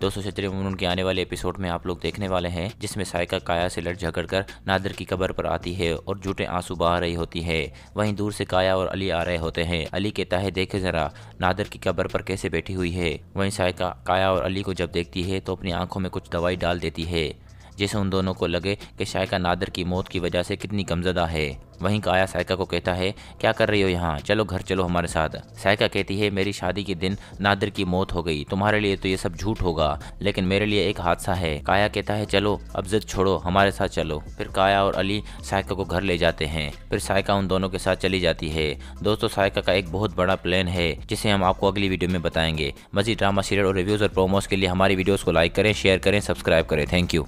दोस्तों मुमनुन के आने वाले एपिसोड में आप लोग देखने वाले हैं, जिसमें सायका काया से लड़ झगड़ कर नादर की कब्र पर आती है और जूटे आँसू बहा रही होती है। वहीं दूर से काया और अली आ रहे होते हैं। अली कहता है देखे जरा, नादर की कब्र पर कैसे बैठी हुई है? वहीं सायका, काया और अली को जब देखती है तो अपनी आँखों में कुछ दवाई डाल देती है। जिससे उन दोनों को लगे कि शायका नादर की मौत की वजह से कितनी कमजदा है। वहीं काया सायका को कहता है, क्या कर रही हो यहाँ? चलो घर चलो हमारे साथ। सायका कहती है, मेरी शादी के दिन नादिर की मौत हो गई। तुम्हारे लिए तो ये सब झूठ होगा, लेकिन मेरे लिए एक हादसा है। काया कहता है, चलो, अब जिद छोड़ो, हमारे साथ चलो। फिर काया और अली सायका को घर ले जाते हैं। फिर सायका उन दोनों के साथ चली जाती है। दोस्तों, सायका का एक बहुत बड़ा प्लान है, जिसे हम आपको अगली वीडियो में बताएँगे। मजीद ड्रामा, सीरियल और रिव्यूज़ और प्रोमोस के लिए हमारी वीडियोस को लाइक करें, शेयर करें, सब्सक्राइब करें। Thank you.